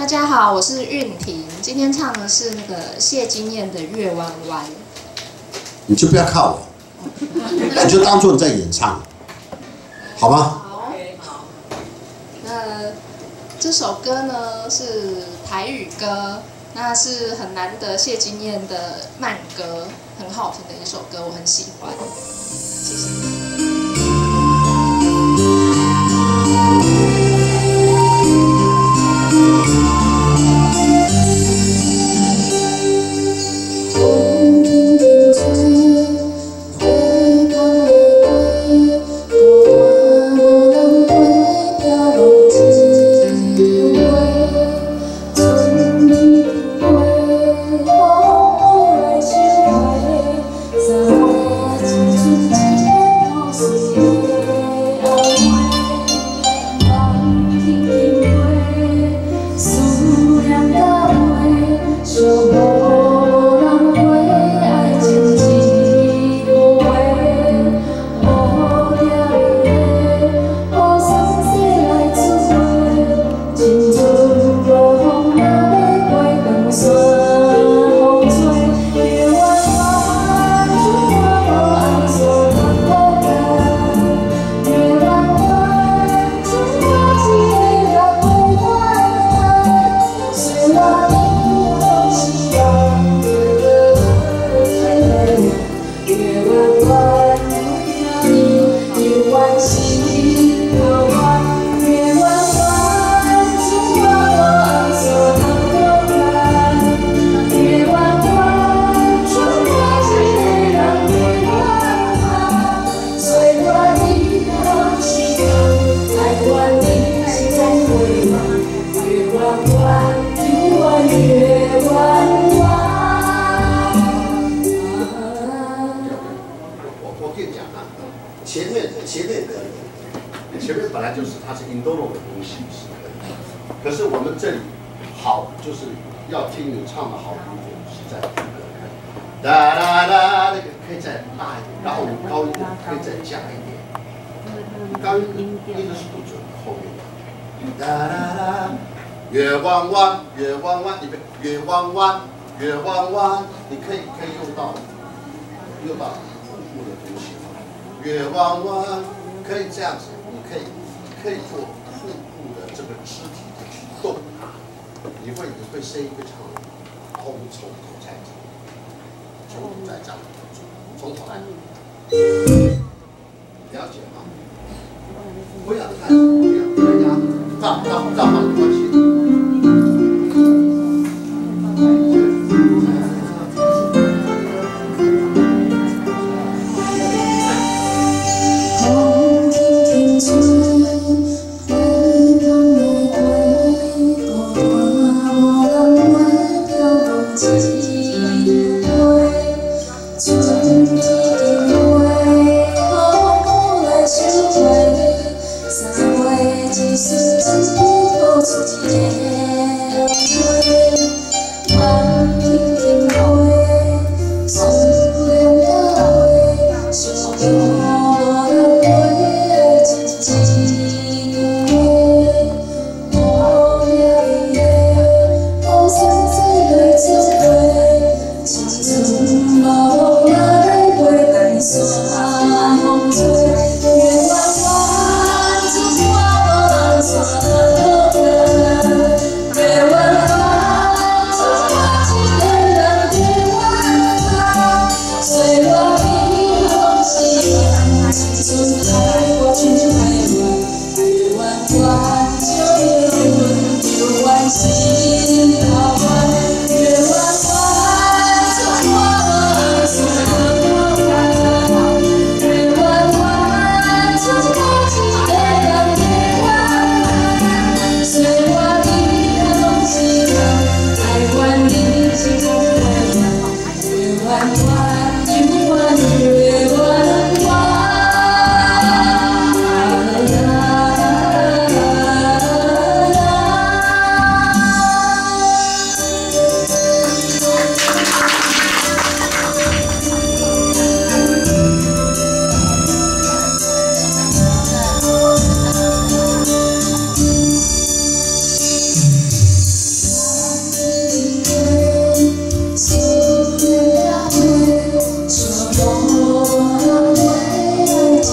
大家好，我是韵婷，今天唱的是那个谢金燕的《月弯弯》。你就不要靠我，你就当做你在演唱，好吗？好，好。那这首歌呢是台语歌，那是很难得谢金燕的慢歌，很好听的一首歌，我很喜欢。谢谢。前面本来就是它是 indolo 的东西是可以，可是我们这里好就是要听你唱的好一点，是在副歌可以，哒哒哒，那个可以再拉一点，然后我们高音可以再加一点，高音一个是不准的。后面，哒哒哒，月弯弯月弯弯，你别月弯弯月弯弯，你可以可以用到用到腹部的东西。月弯弯可以这样子，可以可以做腹部的这个肢体的去动，你会你会生一个长，然后我们从头再唱，从头再唱，从头来，了解吗？不要看不要不要压，放放放打开，我轻轻。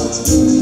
Christ.